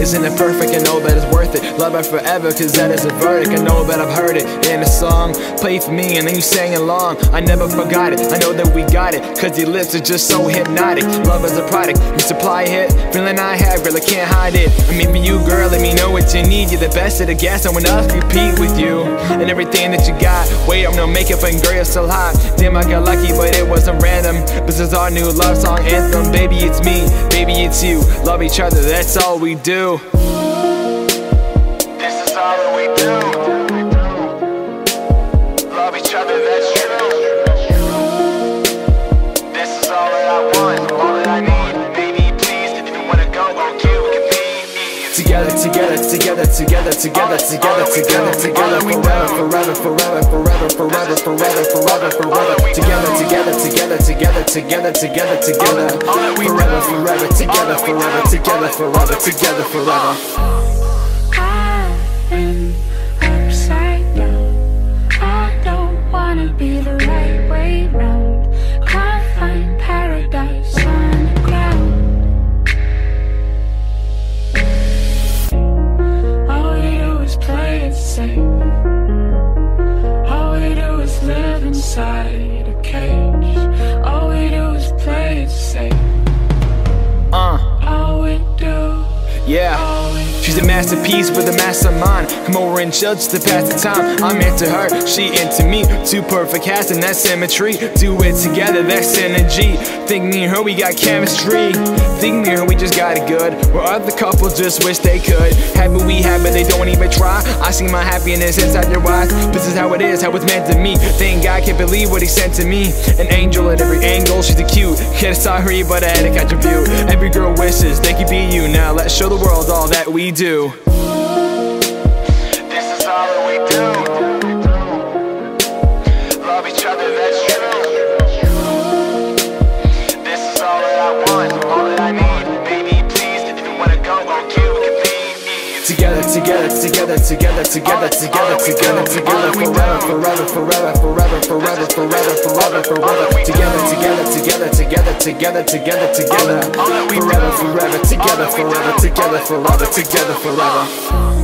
Isn't it perfect? I know that it's worth it. Love it forever, cause that is a verdict. I know that I've heard it in a song. Play for me, and then you sang along. I never forgot it. I know that we got it, cause your lips are just so hypnotic. Love is a product, you supply it. Feeling I have, girl, I can't hide it. I mean, for you, girl, let me know what you need. You're the best of the gas, one else compete with you. And everything that you got. Wait, I'm no makeup, and girl, you're so hot. Damn, I got lucky, but it wasn't random. This is our new love song anthem. Baby, it's me, you. Love each other, that's all we do. This is all that we do. Together, together, together, together, together, together, together, together, forever, forever, forever, forever, forever, forever, forever, forever. Together, together, together, together, together, together, together, forever, forever, together, forever, together, forever, together, forever. A masterpiece with a mastermind. Come over and chill just to pass the time. I'm into her, she into me. Two perfect cats and that symmetry. Do it together, that's synergy. Think me and her, we got chemistry. Think me and her, we just got it good. Where other couples just wish they could. What we have, but they don't even try. I see my happiness inside your eyes. This is how it is, how it's meant to me. Thank God, can't believe what he sent to me. An angel at every angle, she's a cute. Kid, sorry, but I had to catch a view. Every girl wishes they could be you. Now let's show the world all that we do. This is all that we do. Love each other, that's true. Together, together, together, together, together, together, together, together, forever, forever, forever, forever, forever, forever, forever, forever. Together, together, together, together, together, together, together, forever, forever, together, forever, together, forever, together, forever.